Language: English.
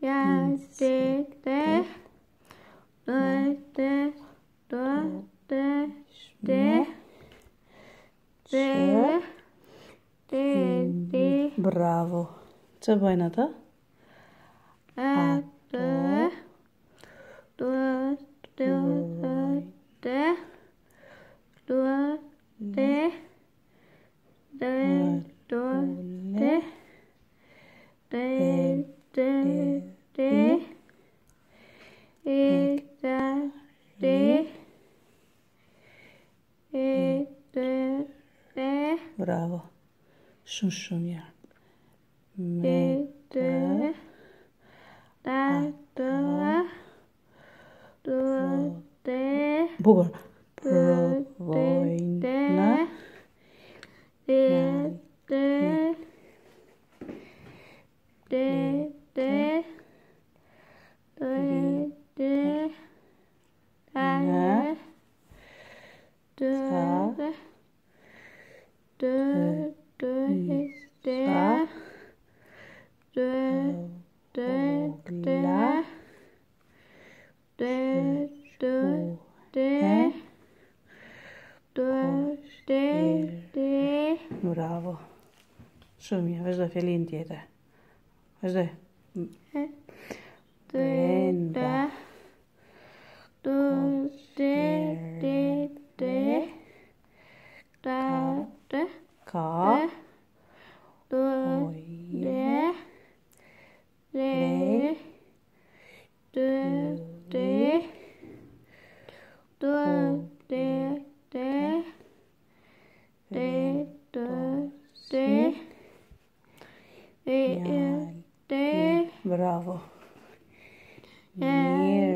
yesterday, birthday, birthday, day, day, day. Bravo. Co było na to? A to, to, to, to, to, to, to, to, to, to, bravo. Shumë shumë mirë. Me të të të të Bukur. Provojnë. Në. de, de, de, de, de, de. Bravo. Somia, vés de fer-li indieta. Vés de... Bene. bravo. Mirror.